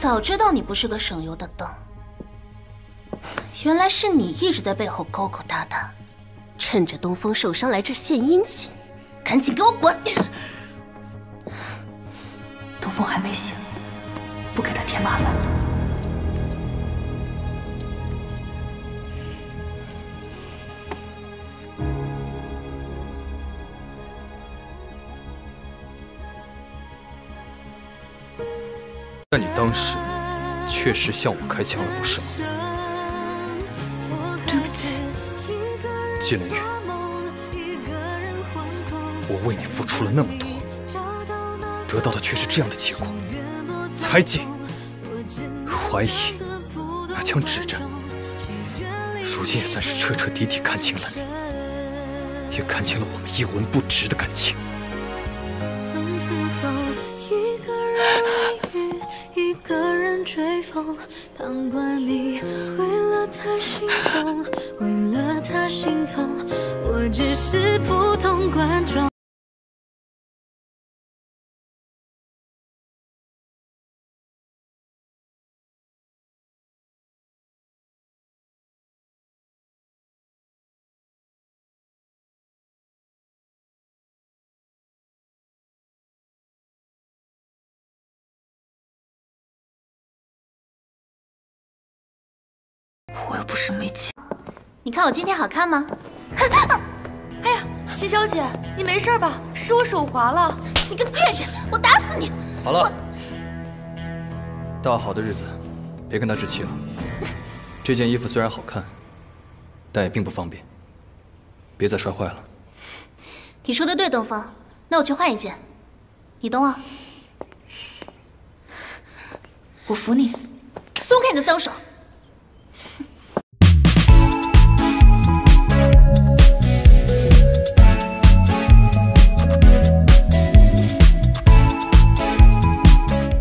早知道你不是个省油的灯。原来是你一直在背后勾勾搭搭趁着东风受伤来这献殷勤赶紧给我滚！东风还没醒不给他添麻烦但你当时确实向我开枪了，不是吗？对不起，季凌云，我为你付出了那么多，得到的却是这样的结果：猜忌、怀疑，拿枪指着。如今也算是彻彻底底看清了你，也看清了我们一文不值的感情。追旁观你，为了他心痛，为了他心痛，我只是普通观众。不是没钱。你看我今天好看吗？哎呀，秦小姐，你没事吧？是我手滑了。你个贱人，我打死你！好了，大好的日子，别跟他置气了。这件衣服虽然好看，但也并不方便，别再摔坏了。你说的对，东方，那我去换一件。你等我。我扶你。松开你的脏手！